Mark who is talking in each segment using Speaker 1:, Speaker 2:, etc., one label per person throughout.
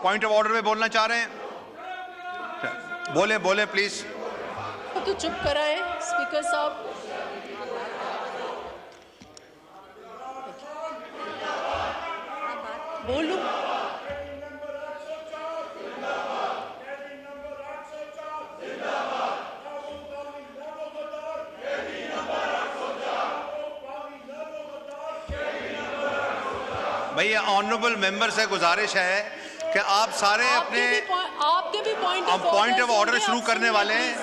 Speaker 1: आप point of order में बोलना चाह रहे हैं? बोले बोले प्लीज़
Speaker 2: तो चुप कराए स्पीकर साहब। बोलू?
Speaker 1: भैया ऑनरेबल मेंबर से गुजारिश है कि आप सारे अपने
Speaker 2: आपके भी पॉइंट
Speaker 1: ऑफ़ ऑर्डर शुरू करने वाले हैं।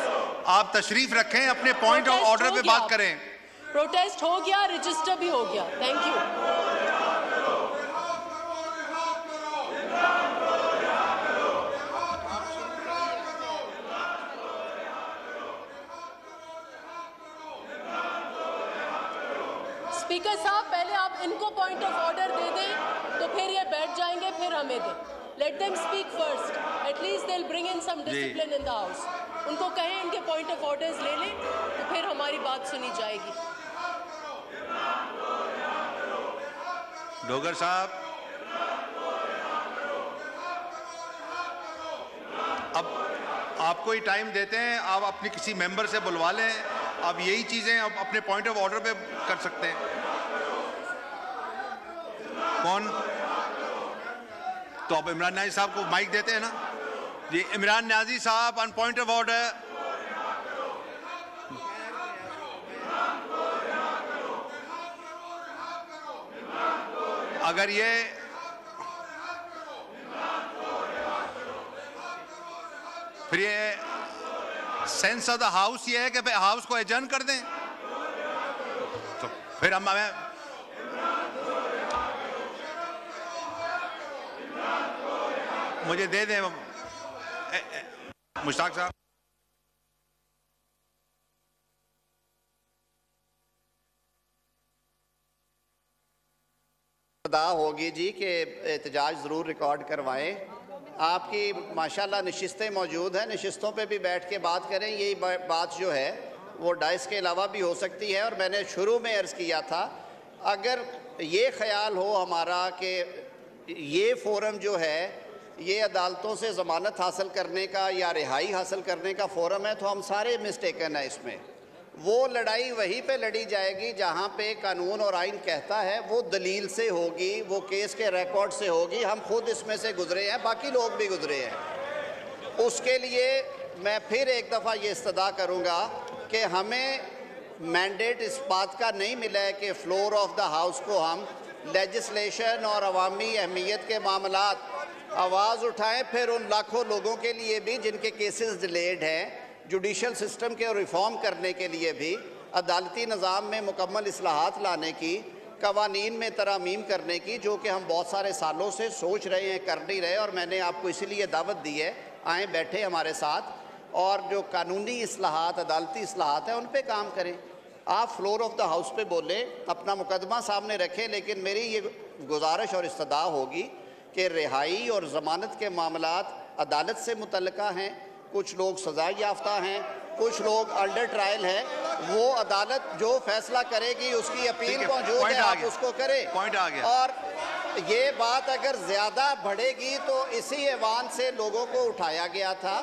Speaker 1: आप तशरीफ़ रखें अपने पॉइंट ऑफ़ ऑर्डर पे बात करें।
Speaker 2: प्रोटेस्ट हो गया रजिस्टर भी हो गया। थैंक यू स्पीकर साहब पहले आप इनको पॉइंट ऑफ़ ऑर्डर दे दें तो फिर ये बैठ जाएँगे फिर हमें दें। Let them speak first at least they bring in some discipline in the house उनको कहें इनके पॉइंट ऑफ़ ऑर्डर्स ले लें तो फिर हमारी बात सुनी जाएगी.
Speaker 1: डोगर साहब। अब आपको ही टाइम देते हैं आप अपनी किसी मेंबर से बुलवा लें आप यही चीज़ें आप अपने पॉइंट ऑफ़ ऑर्डर पे कर सकते हैं। कौन? तो आप इमरान न्याजी साहब को माइक देते हैं ना। जी, इमरान न्याजी साहब ऑन पॉइंट ऑफ़ ऑर्डर अगर ये फिर ये सेंस ऑफ़ द हाउस ये है कि हाउस को एजर्न कर दें। तो फिर हम हमें मुझे दे दें। मुश्ताक साहब।
Speaker 3: अदा होगी जी कि एहतजाज ज़रूर रिकॉर्ड करवाएँ। आपकी माशाल्लाह नशस्तें मौजूद हैं। नशस्तों पे भी बैठ के बात करें। यही बात जो है, वो डाइस के अलावा भी हो सकती है। और मैंने शुरू में अर्ज़ किया था, अगर ये ख्याल हो हमारा कि ये फोरम जो है ये अदालतों से ज़मानत हासिल करने का या रिहाई हासिल करने का फोरम है तो हम सारे मिस्टेकन हैं इसमें। वो लड़ाई वहीं पे लड़ी जाएगी जहाँ पे कानून और आइन कहता है, वो दलील से होगी, वो केस के रिकॉर्ड से होगी। हम खुद इसमें से गुजरे हैं, बाकी लोग भी गुजरे हैं। उसके लिए मैं फिर एक दफ़ा ये इस्तदा करूँगा कि हमें मैंडेट इस बात का नहीं मिला है कि फ्लोर ऑफ़ द हाउस को हम लेजिस्लेशन और अवामी अहमियत के मामलात आवाज़ उठाएँ, फिर उन लाखों लोगों के लिए भी जिनके केसेस डिलेड हैं जुडिशल सिस्टम के रिफॉर्म करने के लिए भी, अदालती निज़ाम में मुकम्मल असलाहत लाने की, कवानीन में तरामीम करने की, जो कि हम बहुत सारे सालों से सोच रहे हैं, कर नहीं रहे और मैंने आपको इसीलिए दावत दी है, आए बैठे हमारे साथ, और जो कानूनी असलाहत अदालती असलाहत है, उन पर काम करें। आप फ्लोर ऑफ़ द हाउस पे बोलें, अपना मुकदमा सामने रखें, लेकिन मेरी ये गुजारिश और इस्तः होगी कि रिहाई और ज़मानत के मामलात अदालत से मुतलका हैं। कुछ लोग सजा याफ्ता हैं कुछ लोग अंडर ट्रायल हैं। वो अदालत जो फैसला करेगी उसकी अपील मौजूद है आप उसको करें।
Speaker 1: पॉइंट आ गया।
Speaker 3: और ये बात अगर ज़्यादा बढ़ेगी तो इसी ऐवान से लोगों को उठाया गया था।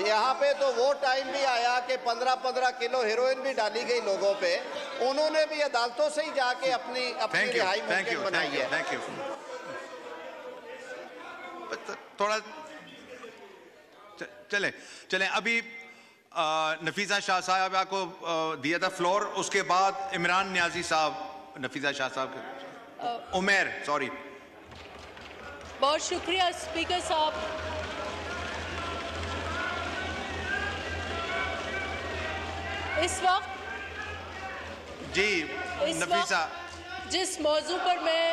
Speaker 3: यहाँ पे तो वो टाइम भी आया कि पंद्रह पंद्रह किलो हेरोइन भी डाली गई लोगों पे। उन्होंने भी अदालतों से ही जाके अपनी अपनी रिहाई मुमकिन बनाई है।
Speaker 1: थोड़ा चले चले अभी नफीसा शाह साहब आपको दिया था फ्लोर उसके बाद इमरान न्याजी साहब नफीसा शाह साहब के उमेर सॉरी।
Speaker 2: बहुत शुक्रिया स्पीकर साहब। इस वक्त
Speaker 1: जी
Speaker 2: इस
Speaker 1: नफीसा।
Speaker 2: वक्त जिस मौजू पर मैं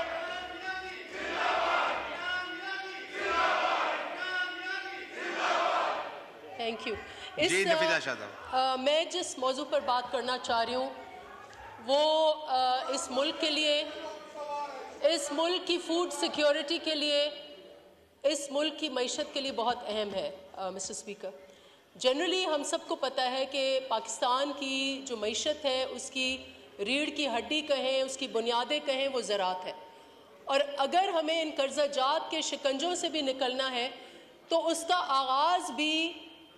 Speaker 2: थैंक यू
Speaker 1: जी, नफीसा शाह
Speaker 2: मैं जिस मौजू पर बात करना चाह रही हूँ वो अ, इस मुल्क के लिए इस मुल्क की फ़ूड सिक्योरिटी के लिए इस मुल्क की मीशत के लिए बहुत अहम है मिस्टर स्पीकर जनरली हम सबको पता है कि पाकिस्तान की जो मीशत है उसकी रीढ़ की हड्डी कहें उसकी बुनियादें कहें वो ज़रात है। और अगर हमें इन कर्जा जात के शिकंजों से भी निकलना है तो उसका आगाज़ भी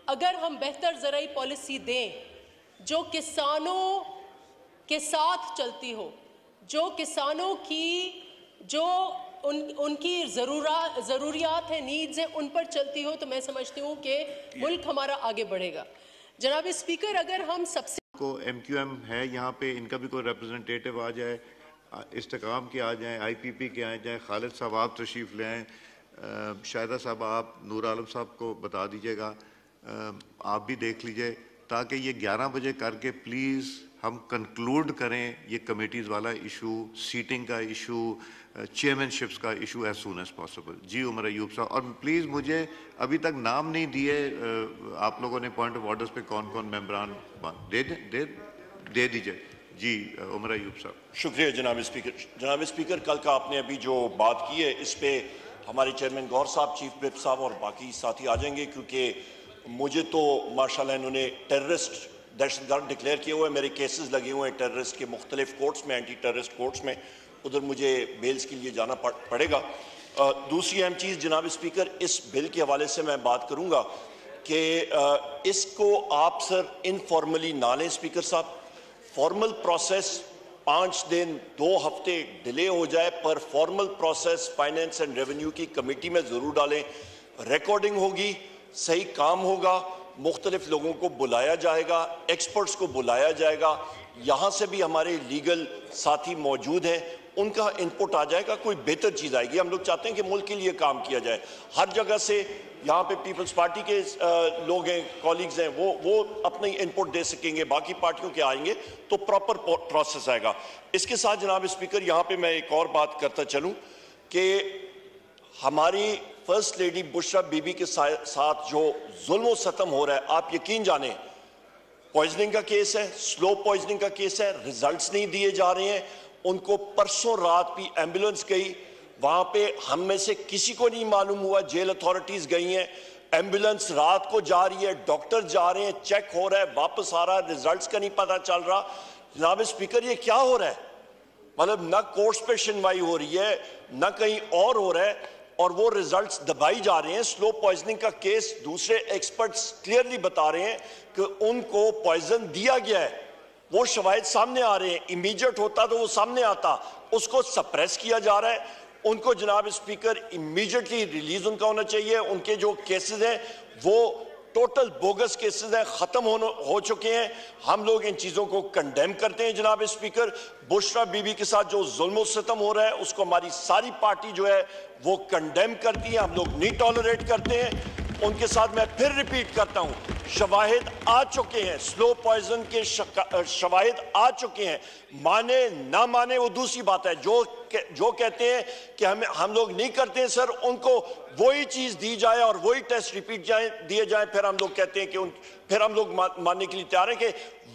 Speaker 2: अगर हम बेहतर ज़रूरी पॉलिसी दें, जो किसानों के साथ चलती हो, जो किसानों की, जो उन, उनकी ज़रूरा, ज़रूरियात है, नीड्स हैं, उन पर चलती हो तो मैं समझती हूँ कि मुल्क हमारा आगे बढ़ेगा। जनाब, स्पीकर, अगर हम सबसे
Speaker 4: को एम क्यू एम है, यहाँ पे इनका भी कोई रिप्रेजेंटेटिव आ जाए इस्तेकाम के आ जाएँ आई पी पी के आ जाएँ, खालिद साहब आप तशरीफ़ ले आएँ शाहिदा साहब आप, नूर आलम साहब को बता दीजिएगा। आप भी देख लीजिए, ताकि ये 11 बजे करके प्लीज़ हम कंक्लूड करें ये कमेटीज़ वाला इशू सीटिंग का इशू चेयरमैनशिप्स का issue as soon as possible जी, उमर अयूब साहब, और प्लीज़ मुझे अभी तक नाम नहीं दिए आप लोगों ने पॉइंट ऑफ़ ऑर्डर्स पे कौन कौन मेम्बरान दे दे दे दीजिए। जी उमर अयूब साहब।
Speaker 5: शुक्रिया जनाब स्पीकर जनाब स्पीकर, कल का आपने अभी जो बात की है, इस पर हमारे चेयरमैन गौर साहब चीफ विप साहब और बाकी साथी आ जाएँगे, क्योंकि मुझे तो माशाल्लाह, इन्होंने टेररिस्ट दहशत गर्द डिक्लेयर किए हुए मेरे केसेस लगे हुए हैं टेररिस्ट के मुख्तलिफ़ कोर्ट्स में एंटी टेररिस्ट कोर्ट्स में। उधर मुझे बेल्स के लिए जाना पड़ेगा। दूसरी अहम चीज़, जनाब स्पीकर इस बिल के हवाले से मैं बात करूँगा कि इसको आप सर इनफॉर्मली ना लें स्पीकर साहब। फॉर्मल प्रोसेस पाँच दिन, दो हफ़्ते डिले हो जाए, पर formal process finance and revenue की कमेटी में ज़रूर डालें। रिकॉर्डिंग होगी सही काम होगा, मुख्तलिफ़ लोगों को बुलाया जाएगा एक्सपर्ट्स को बुलाया जाएगा। यहाँ से भी हमारे लीगल साथी मौजूद हैं, उनका इनपुट आ जाएगा, कोई बेहतर चीज़ आएगी। हम लोग चाहते हैं कि मुल्क के लिए काम किया जाए। हर जगह से यहाँ पे पीपल्स पार्टी के लोग हैं कॉलीग्स हैं, वो वो अपनी इनपुट दे सकेंगे, बाकी पार्टियों के आएँगे तो प्रॉपर प्रोसेस आएगा। इसके साथ जनाब स्पीकर यहाँ पे मैं एक और बात करता चलूँ कि हमारी फ़र्स्ट लेडी बुशरा बीबी के साथ जो जुल्म सतम हो रहा है, आप यकीन जाने पॉइजनिंग का केस है स्लो पॉइजनिंग का केस है रिजल्ट्स नहीं दिए जा रहे हैं। उनको परसों रात भी एंबुलेंस गई, वहाँ पे हम में से किसी को नहीं मालूम हुआ, जेल अथॉरिटीज गई हैं। एंबुलेंस रात को जा रही है डॉक्टर जा रहे हैं चेक हो रहा है, वापस आ रहा है रिजल्ट्स का नहीं पता चल रहा। जनाब स्पीकर ये क्या हो रहा है? मतलब न कोर्ट्स पे सुनवाई हो रही है, ना कहीं और हो रहा है। और वो रिजल्ट्स दबाई जा रहे हैं। स्लो पॉइजनिंग का केस दूसरे एक्सपर्ट्स क्लियरली बता रहे हैं कि उनको पॉइजन दिया गया है। वो शवायद सामने आ रहे हैं। इमीजिएट होता तो वो सामने आता। उसको सप्रेस किया जा रहा है। उनको जनाब स्पीकर इमीजिएटली रिलीज़ उनका होना चाहिए। उनके जो केसेस हैं, वो टोटल बोगस केसेस हैं ख़त्म हो, हो चुके हैं। हम लोग इन चीज़ों को कंडेम करते हैं जनाब स्पीकर बुशरा बीबी के साथ जो जुल्म सितम हो रहा है उसको हमारी सारी पार्टी जो है वो कंडेम करती है। हम लोग नहीं टॉलरेट करते हैं। उनके साथ मैं फिर रिपीट करता हूँ। शवाहिद आ चुके हैं। स्लो पॉइजन के शवाहिद आ चुके हैं। माने, ना माने, वो दूसरी बात है। जो जो कहते हैं कि हम हम लोग नहीं करते हैं, सर, उनको वही चीज़ दी जाए और वही टेस्ट रिपीट जाए, दिए जाए। फिर हम लोग कहते हैं कि उन फिर हम लोग मानने के लिए तैयार हैं कि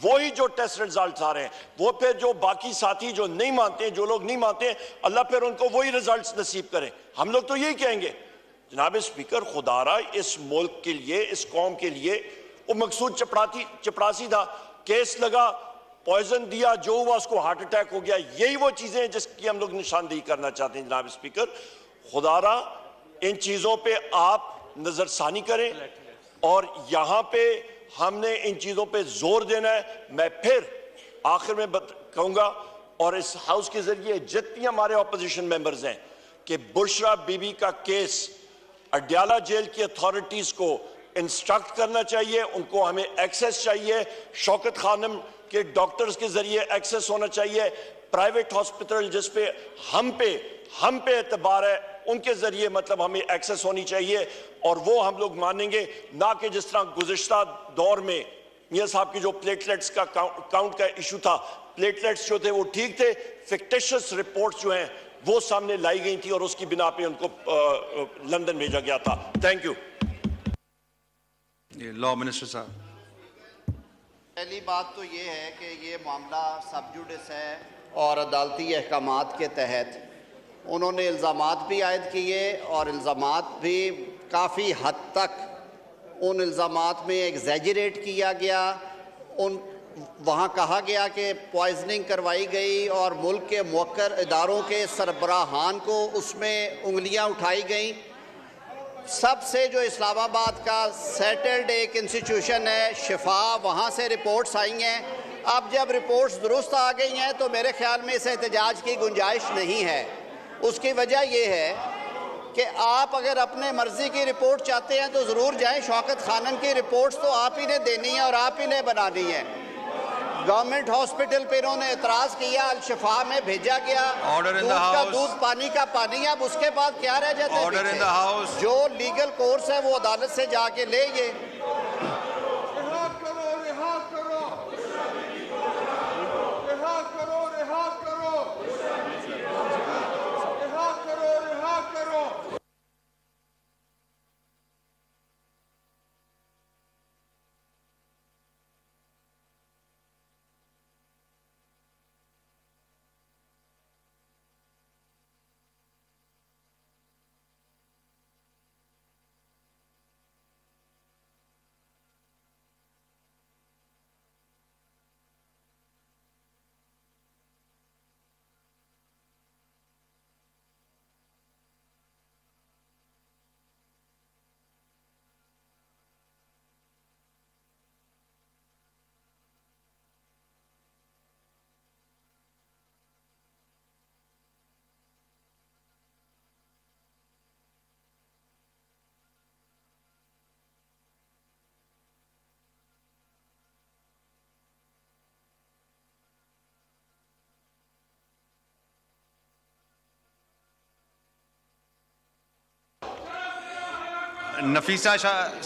Speaker 5: वही जो टेस्ट रिज़ल्ट आ रहे हैं, वो फिर जो बाकी साथी जो नहीं मानते जो लोग नहीं मानते अल्लाह फिर उनको वही रिज़ल्ट नसीब करें। हम लोग तो यही कहेंगे, जनाब स्पीकर खुदारा इस मुल्क के लिए, इस कौम के लिए वो मकसूद चपड़ाती चपड़ासी था केस लगा पॉइजन दिया, जो हुआ उसको हार्ट अटैक हो गया। यही वो चीज़ें हैं जिसकी हम लोग निशानदेही करना चाहते हैं, जनाब स्पीकर खुदारा, इन चीज़ों पे आप नजरसानी करें और यहाँ पे हमने इन चीज़ों पे ज़ोर देना है। मैं फिर आखिर में कहूँगा और इस हाउस के ज़रिए जितनी हमारे ऑपोजिशन मेंबर्स हैं कि बुशरा बीबी का केस, अड्याला जेल की अथॉरिटीज को इंस्ट्रक्ट करना चाहिए, उनको हमें एक्सेस चाहिए। शौकत खानम के डॉक्टर्स के ज़रिए एक्सेस होना चाहिए। प्राइवेट हॉस्पिटल जिस पे हम पे हम पे एतबार है, उनके ज़रिए मतलब हमें एक्सेस होनी चाहिए। और वो हम लोग मानेंगे, ना कि जिस तरह गुजशत दौर में मियाँ साहब की जो प्लेटलेट्स का काउंट का इशू था प्लेटलेट्स जो थे वो ठीक थे फिक्टिशियस रिपोर्ट्स जो हैं, वो सामने लाई गई थी और उसकी बिना पे उनको लंदन भेजा गया था। थैंक यू
Speaker 1: लॉ मिनिस्टर साहब।
Speaker 3: पहली बात तो ये है कि ये मामला सब जुडिस है और अदालती अहकाम के तहत उन्होंने इल्ज़ाम भी आयद किए और इल्ज़ाम भी काफ़ी हद तक उन इल्ज़ाम में एग्जैजरेट किया गया। उन, वहाँ कहा गया कि पॉइजनिंग करवाई गई और मुल्क के मौकर इदारों के सरबराहान को उसमें उंगलियाँ उठाई गई। सबसे जो इस्लामाबाद का सेटल्ड एक इंस्टीट्यूशन है, शिफा, वहाँ से रिपोर्ट्स आई हैं। अब जब रिपोर्ट्स दुरुस्त आ गई हैं तो मेरे ख्याल में इस एहतजाज की गुंजाइश नहीं है। उसकी वजह यह है कि आप अगर अपने मर्ज़ी की रिपोर्ट चाहते हैं तो ज़रूर जाएँ। शौकत खानम की रिपोर्ट्स तो आप ही ने देनी है और आप ही ने बनानी है। गवर्नमेंट हॉस्पिटल पे इन्होंने एतराज़ किया अलशफा में भेजा गया।
Speaker 1: ऑर्डर इन
Speaker 3: दूध का दूध पानी का पानी अब उसके बाद क्या रह जाता है जो लीगल कोर्स है वो अदालत से जाके ले ये
Speaker 6: रिहा करो रिहा करो रिहा करो रिहा करो रिहा करो रिहा करो
Speaker 1: नफीसा शाह